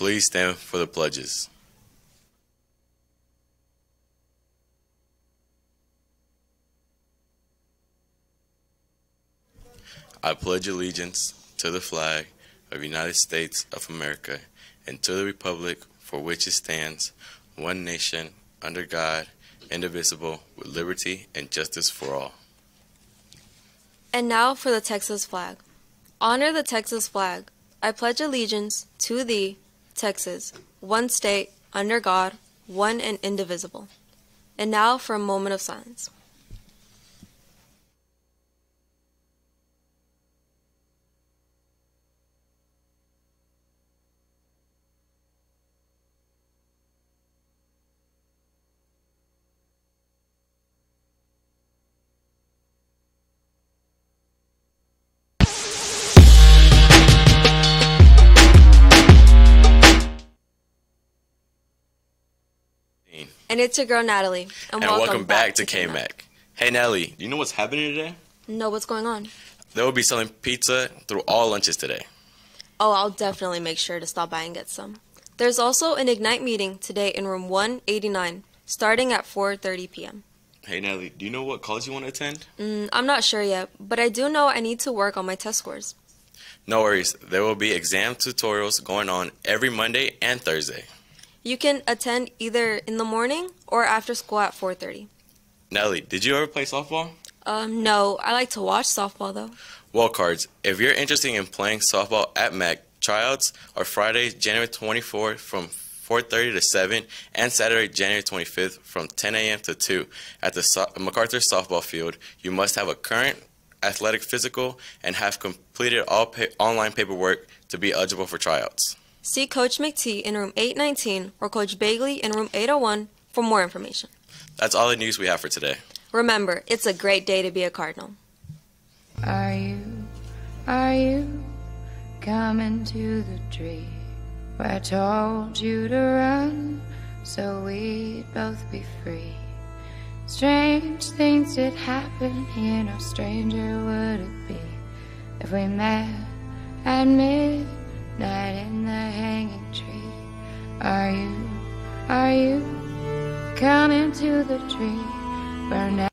Please stand for the pledges. I pledge allegiance to the flag of the United States of America and to the republic for which it stands, one nation, under God, indivisible, with liberty and justice for all. And now for the Texas flag. Honor the Texas flag. I pledge allegiance to thee, Texas, one state, under God, one and indivisible. And now for a moment of silence. And it's your girl Natalie. And, welcome, back, to KMAC. Hey Natalie, do you know what's happening today? No, what's going on? They will be selling pizza through all lunches today. Oh, I'll definitely make sure to stop by and get some. There's also an Ignite meeting today in room 189, starting at 4:30 p.m. Hey Natalie, do you know what college you want to attend? Mm, I'm not sure yet, but I do know I need to work on my test scores. No worries. There will be exam tutorials going on every Monday and Thursday. You can attend either in the morning or after school at 4:30. Natalie, did you ever play softball? Um, no, I like to watch softball though. Well, cards. If you're interested in playing softball at MAC, tryouts are Friday, January 24th from 4:30 to 7, and Saturday, January 25th from 10 a.m. to 2 at the so- MacArthur softball field. You must have a current athletic physical and have completed all pa- online paperwork to be eligible for tryouts. See Coach McTee in room 819 or Coach Bagley in room 801 for more information. That's all the news we have for today. Remember, it's a great day to be a Cardinal. Are you, are you coming to the tree where I told you to run so we'd both be free? Strange things did happen here, no stranger would it be if we met at midnight in the hanging tree. Are you, are you coming to the tree where